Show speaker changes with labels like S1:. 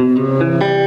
S1: Música